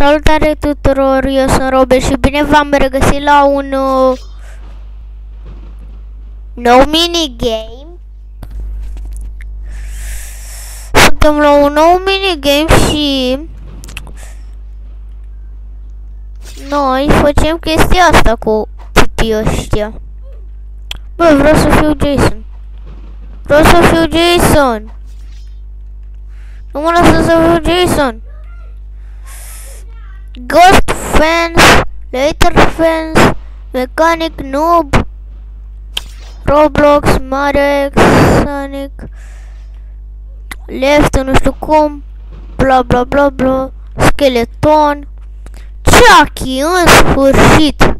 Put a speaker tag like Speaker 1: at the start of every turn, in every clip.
Speaker 1: Salutare tuturor, eu sunt Robe și bine v-am regăsit la un uh, nou minigame. Suntem la un nou minigame și noi facem chestia asta cu tipii ăștia. Bă, vreau să fiu Jason. Vreau să fiu Jason. Nu mă lasă să fiu Jason. Ghost Fans, Later Fans, Mechanic Noob, Roblox, Mario X, Sonic, Left, nu știu cum, bla bla bla bla, Skeleton, Chucky, în sfârșit!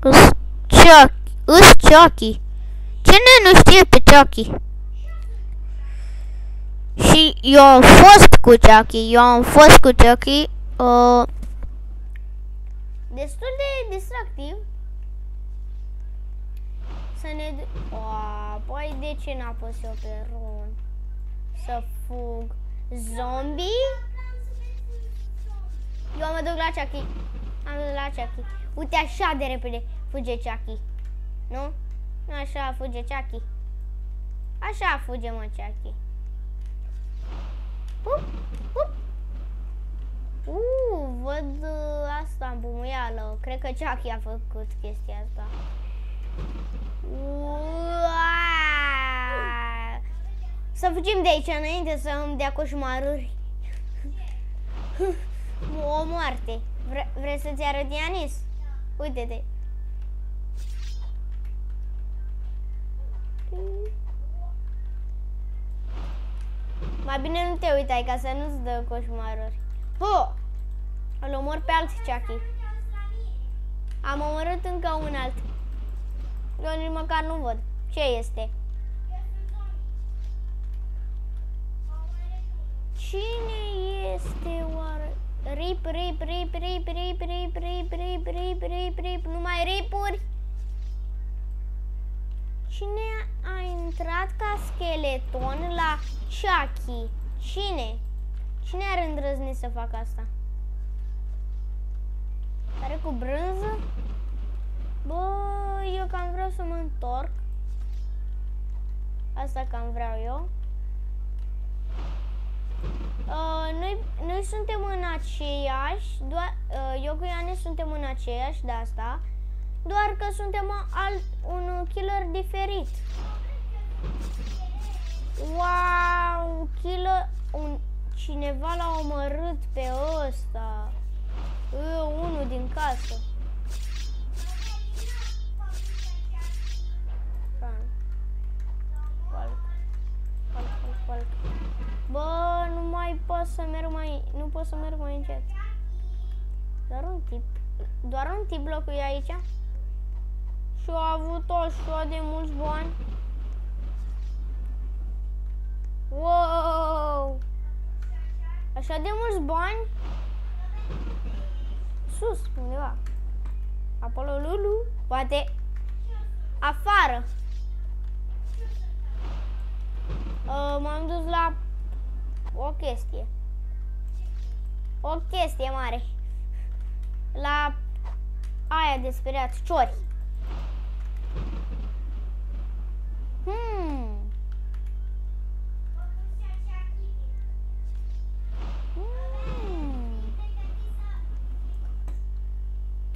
Speaker 1: Îs Chucky, îs Chucky. Cine nu știe pe Chucky? Și eu am fost cu Chucky, eu am fost cu Chucky, uh, destul de distractiv. Să ne... Oh, păi de ce n-a pus eu pe run? Să fug. Zombie? Eu mă duc la Chucky. Am dus la Chucky. Uite așa de repede fuge Chucky. Nu? Nu așa fuge Chucky. Așa fuge mă Chucky. Up, up. Uh, văd uh, asta în bumuială. Cred că Chucky a făcut chestia asta. Uaaaa! Să fugim de aici înainte să îmi dea coșmaruri. o moarte. Vre vrei să-ți arăt Ianis? Uite-te. Mai bine nu te uitai ca să nu-ți dă coșmaruri. Ho! Îl omor pe alt Chucky. Am omorât încă un alt. Eu nici măcar nu văd. Ce este? Cine este oare? Rip, rip, rip, rip, rip, rip, rip, rip, rip, rip, rip, numai ripuri? Cine a intrat ca skeleton la Chucky? Cine? Cine ar îndrăzni să facă asta? Are cu brânză? Bă, eu cam vreau să mă întorc. Asta cam vreau eu. Uh, noi, noi suntem în aceeași, doar, uh, eu cu Iane suntem în aceeași de asta, doar că suntem alt, un killer diferit. Wow, killer, un, cineva l-a omorât pe ăsta. E, unul din casă. Bă, nu mai pot să merg mai... Nu pot să merg mai încet. Doar un tip. Doar un tip locuie aici. Și a avut așa de mulți bani. Wow! Așa de mulți bani? Sus, undeva. Acolo, Lulu. Poate afară. Uh, M-am dus la o chestie. O chestie mare. La aia de speriat, ciori.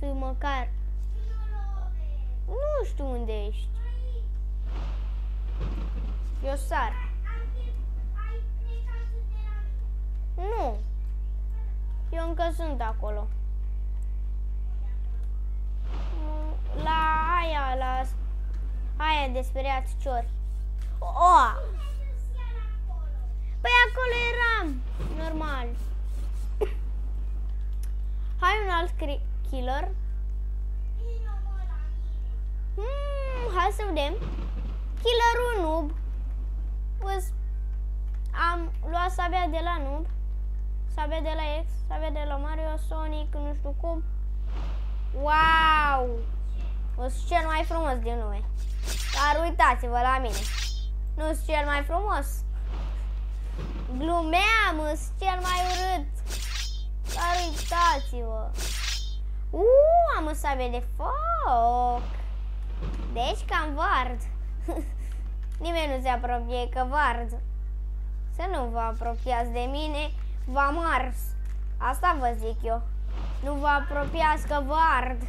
Speaker 1: Măcar... Nu știu unde ești. Eu sar. Nu. Eu încă sunt acolo. La aia, la aia de speriat ciori. O! Păi acolo eram. Normal. Hai un alt killer. Hmm, hai să vedem. Killerul noob. Am luat sabia de la noob sabia de la X, sabia de la Mario, Sonic, nu știu cum. Wow! O sunt cel mai frumos din lume. Dar uitați-vă la mine. Nu sunt cel mai frumos. sunt cel mai urât. Dar uitați-vă. Uuu, am o sabie de foc. Deci cam vard. Nimeni nu se apropie că vard. Să nu vă apropiați de mine, v-am ars. Asta vă zic eu. Nu vă apropiați că vă ard.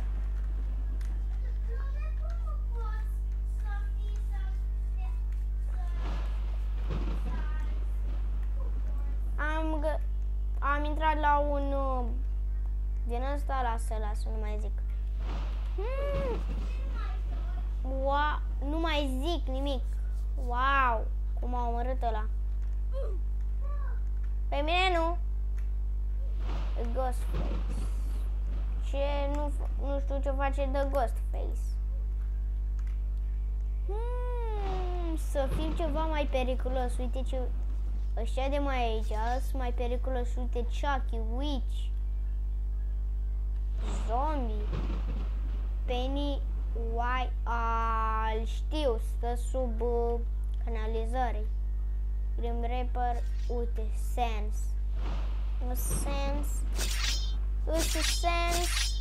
Speaker 1: Din ăsta, lasă, lasă, nu mai zic. Hmm. Wow, nu mai zic nimic. Wow, cum a omorât ăla. Pe mine nu. Ghostface. Ce nu, f- nu știu ce face de Ghostface. Hmm, să fim ceva mai periculos. Uite ce... Ăștia de mai aici sunt mai periculos. Uite Chucky, Witch, Zombie, Penny, White, al știu, stă sub uh, canalizări. Grim Reaper, uite, Sans. Un Sans. Uite, Sans.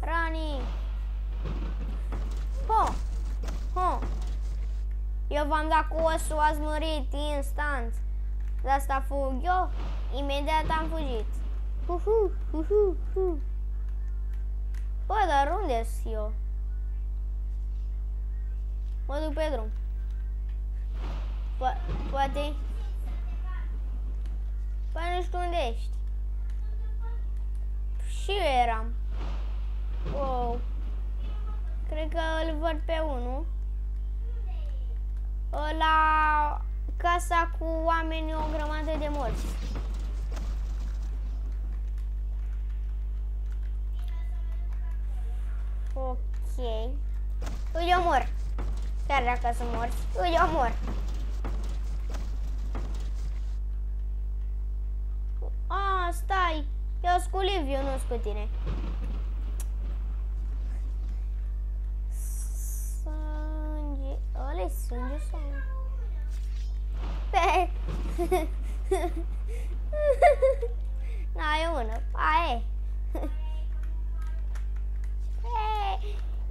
Speaker 1: Rani. Ho! Ho! Eu v-am dat cu osul, ați murit instant. De asta fug eu, imediat am fugit. Uhu, uhu, uhu. Bă, dar unde sunt eu? Mă duc pe drum. Po- poate... Păi nu știu unde ești. Și eu eram. Wow. Cred că îl văd pe unul. La casa cu oameni o grămadă de morți. Ok. Îi omor. Chiar dacă sunt morți, îi omor. A, stai. Eu sunt cu Liviu, nu sunt cu tine. Sânge. ăla sânge sau nu? Pe... N-ai una. Aia e.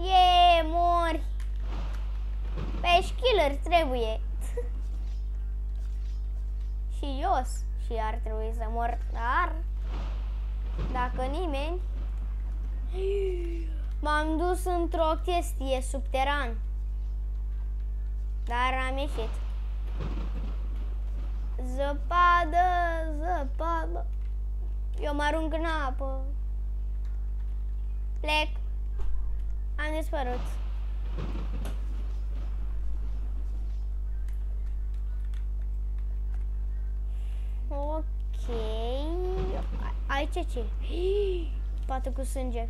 Speaker 1: E, mori. Pe killer trebuie. și jos. Și ar trebui să mor. Dar, dacă nimeni... M-am dus într-o chestie subteran. Dar am ieșit. Zăpadă, zăpadă. Eu mă arunc în apă. Plec. Am dispărut. Ok. Aici ce? Poate cu sânge.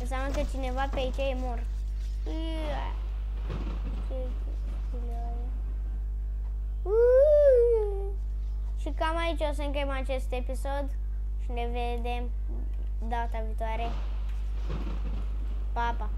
Speaker 1: Înseamnă că cineva pe aici e mort. Ia. Și cam aici o să încheiem acest episod și ne vedem data viitoare. Pa, pa!